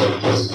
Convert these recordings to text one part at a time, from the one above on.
so it doesn't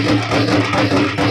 I don't, I don't, I don't, I don't.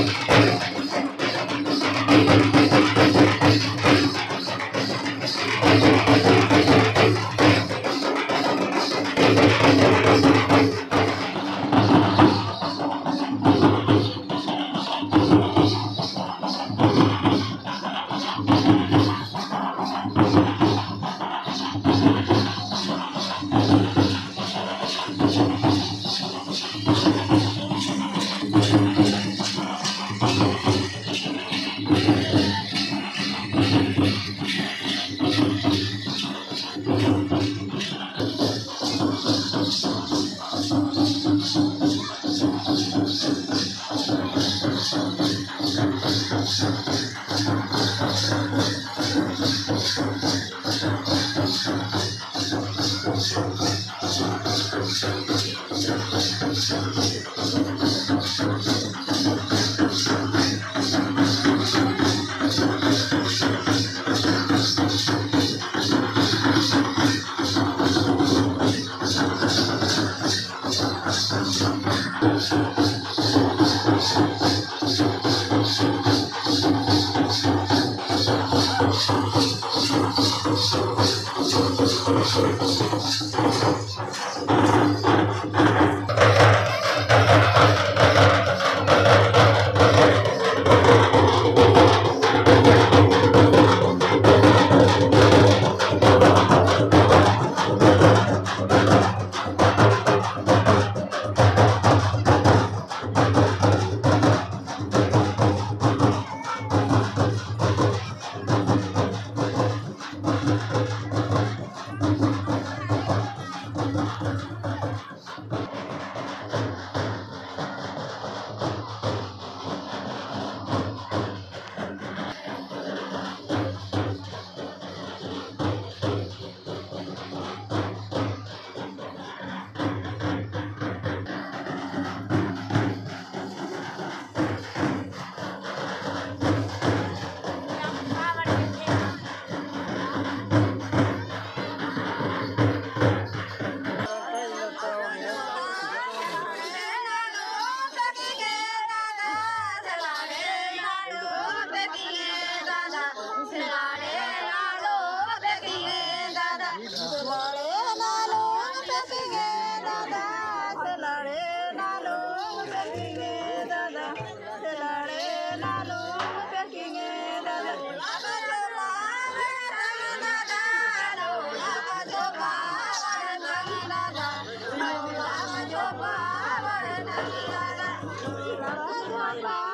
Bye.